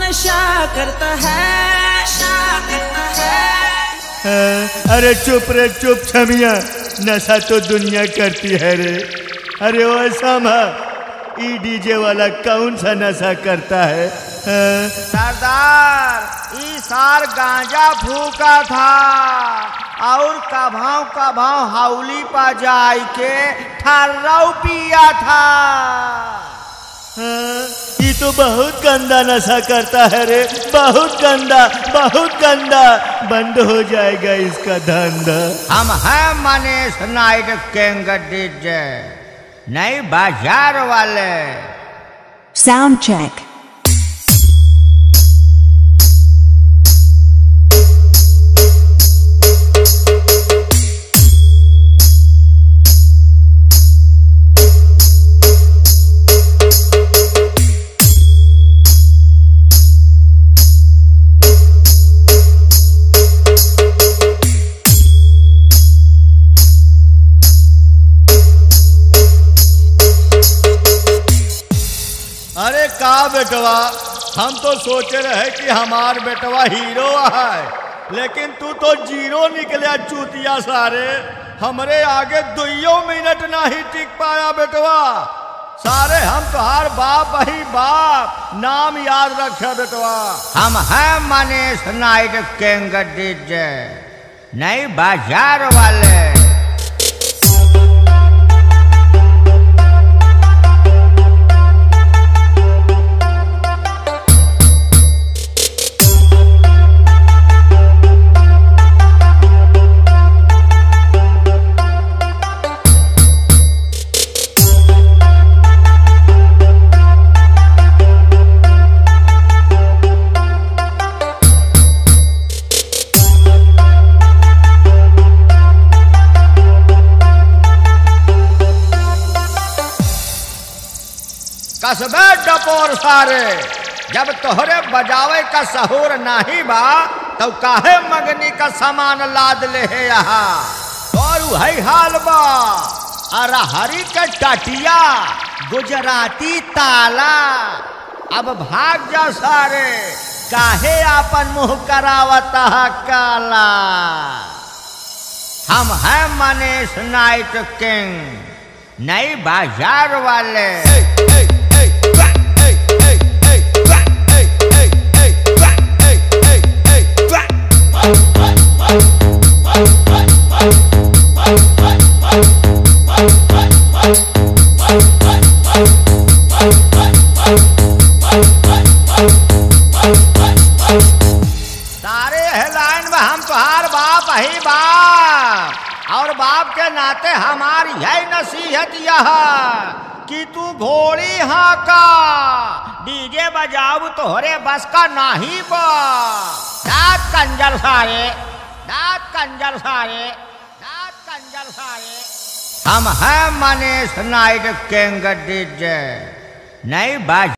नशा करता है? नशा करता है। हाँ, अरे चुप रे चुप छमिया। नशा तो दुनिया करती है रे। अरे वो समा ई डीजे वाला कौन सा नशा करता है? हाँ, सरदार ई सार गांजा फूका था और कभाव कभाव हाउली पा जाई के ठर्रऊ पिया था। ये तो बहुत गंदा नशा करता है रे। बहुत गंदा बहुत गंदा। बंद हो जाएगा इसका धंधा। हम हैं मनीष नाइट किंग डीजे नहीं बाज़ार वाले। Sound check. बेटवा, हम तो सोचे रहे कि हमार बेटवा हीरो है, लेकिन तू तो ज़ीरो निकलिया चूतिया सारे। हमरे आगे दुइयो मिनट नहीं टिक पाया बेटवा। सारे हम तुहार बाप ही बाप, नाम याद रखे बेटवा। हम हैं मनीष नाइट किंग डीजे नहीं बाज़ार वाले। कसबे डपोर सारे। जब तोहरे बजावे का सहूर नाही बा तो काहे मगनी का सामान लाद ले है यहाँ? और वही हाल बा। अरे हरी के टटिया, गुजराती ताला। अब भाग जा सारे, काहे आपन मुँह करावता है काला? हम हैं मनीष नाइट किंग, नई बाज़ार वाले। हम तुहार बाप ही बाप के नाते हमारी यही नसीहत यह कि तू घोड़ी हाँ का, डीजे बजाऊ तोहरे बस का नाही बा। कंजर सारे दात कंजर सारे दात कंजर सारे हम हैं मनीष नाइट किंग डीजे नहीं बाज